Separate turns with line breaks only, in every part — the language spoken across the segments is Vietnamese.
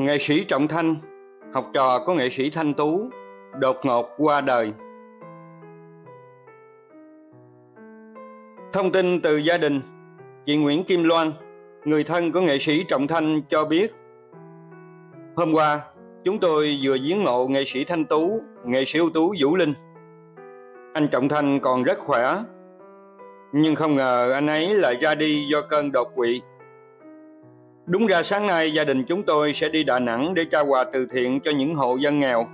Nghệ sĩ Trọng Thanh, học trò của nghệ sĩ Thanh Tú, đột ngột qua đời. Thông tin từ gia đình, chị Nguyễn Kim Loan, người thân của nghệ sĩ Trọng Thanh cho biết Hôm qua, chúng tôi vừa viếng mộ nghệ sĩ Thanh Tú, nghệ sĩ ưu tú Vũ Linh. Anh Trọng Thanh còn rất khỏe, nhưng không ngờ anh ấy lại ra đi do cơn đột quỵ. Đúng ra sáng nay gia đình chúng tôi sẽ đi Đà Nẵng để trao quà từ thiện cho những hộ dân nghèo.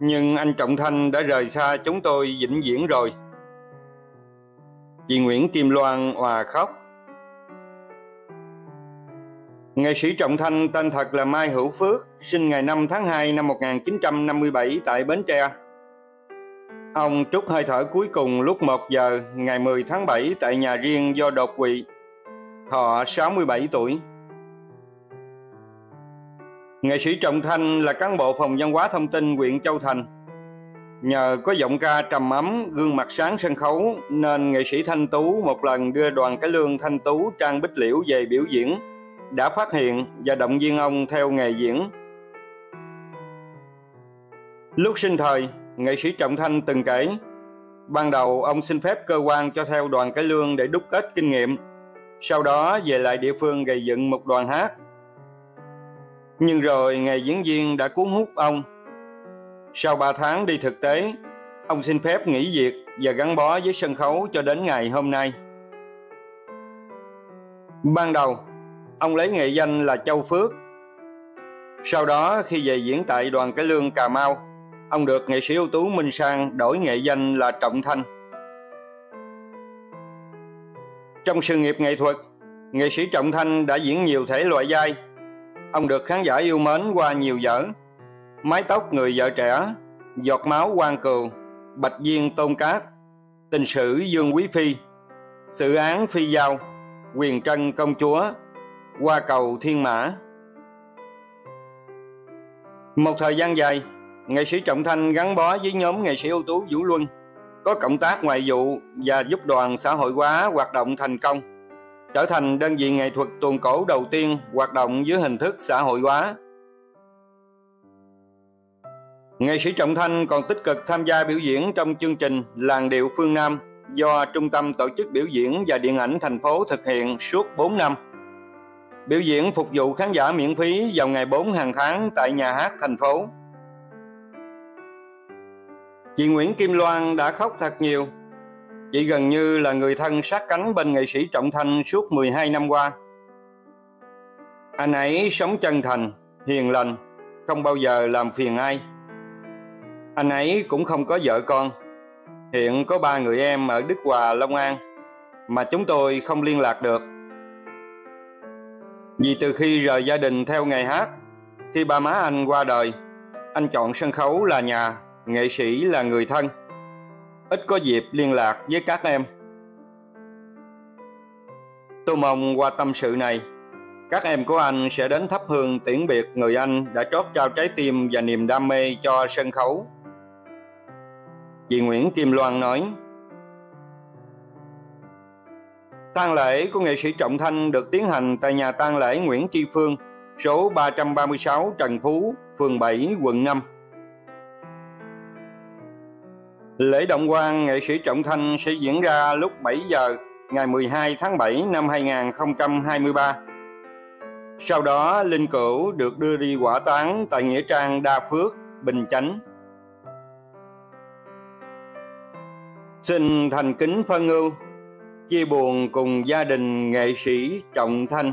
Nhưng anh Trọng Thanh đã rời xa chúng tôi vĩnh viễn rồi. Chị Nguyễn Kim Loan hòa khóc. Nghệ sĩ Trọng Thanh tên thật là Mai Hữu Phước, sinh ngày 5 tháng 2 năm 1957 tại Bến Tre. Ông trút hơi thở cuối cùng lúc 1 giờ ngày 10 tháng 7 tại nhà riêng do đột quỵ. Thọ 67 tuổi. Nghệ sĩ Trọng Thanh là cán bộ phòng văn hóa thông tin huyện Châu Thành. Nhờ có giọng ca trầm ấm, gương mặt sáng sân khấu nên nghệ sĩ Thanh Tú một lần đưa đoàn cái lương Thanh Tú Trang Bích Liễu về biểu diễn, đã phát hiện và động viên ông theo nghề diễn. Lúc sinh thời, nghệ sĩ Trọng Thanh từng kể, ban đầu ông xin phép cơ quan cho theo đoàn cái lương để đúc kết kinh nghiệm, sau đó về lại địa phương gây dựng một đoàn hát nhưng rồi nghề diễn viên đã cuốn hút ông. Sau 3 tháng đi thực tế, ông xin phép nghỉ việc và gắn bó với sân khấu cho đến ngày hôm nay. Ban đầu, ông lấy nghệ danh là Châu Phước. Sau đó khi về diễn tại đoàn cái lương Cà Mau, ông được nghệ sĩ ưu tú Minh Sang đổi nghệ danh là Trọng Thanh. Trong sự nghiệp nghệ thuật, nghệ sĩ Trọng Thanh đã diễn nhiều thể loại vai Ông được khán giả yêu mến qua nhiều vở Mái tóc người vợ trẻ, Giọt máu quan cừu, Bạch viên tôn cát, Tình sử Dương Quý Phi, Sự án Phi Giao, Quyền trân công chúa Qua cầu Thiên Mã. Một thời gian dài, Nghệ sĩ Trọng Thanh gắn bó với nhóm nghệ sĩ ưu tú Vũ Luân, Có cộng tác ngoại vụ và giúp đoàn xã hội hóa hoạt động thành công trở thành đơn vị nghệ thuật tuồng cổ đầu tiên hoạt động dưới hình thức xã hội hóa. Nghệ sĩ Trọng Thanh còn tích cực tham gia biểu diễn trong chương trình Làng điệu phương Nam do Trung tâm Tổ chức Biểu diễn và Điện ảnh thành phố thực hiện suốt 4 năm. Biểu diễn phục vụ khán giả miễn phí vào ngày 4 hàng tháng tại nhà hát thành phố. Chị Nguyễn Kim Loan đã khóc thật nhiều Chị gần như là người thân sát cánh bên nghệ sĩ Trọng Thanh suốt 12 năm qua. Anh ấy sống chân thành, hiền lành, không bao giờ làm phiền ai. Anh ấy cũng không có vợ con. Hiện có ba người em ở Đức Hòa, Long An mà chúng tôi không liên lạc được. Vì từ khi rời gia đình theo nghề hát, khi ba má anh qua đời, anh chọn sân khấu là nhà, nghệ sĩ là người thân ít có dịp liên lạc với các em. Tôi mong qua tâm sự này, các em của anh sẽ đến thắp hương tiễn biệt người anh đã trót trao trái tim và niềm đam mê cho sân khấu. Chị Nguyễn Kim Loan nói, tang lễ của nghệ sĩ Trọng Thanh được tiến hành tại nhà tang lễ Nguyễn Tri Phương, số 336 Trần Phú, phường 7, quận 5. Lễ động quan nghệ sĩ Trọng Thanh sẽ diễn ra lúc 7 giờ ngày 12 tháng 7 năm 2023. Sau đó, Linh Cửu được đưa đi quả táng tại Nghĩa Trang Đa Phước, Bình Chánh. Xin thành kính phân ưu, chia buồn cùng gia đình nghệ sĩ Trọng Thanh.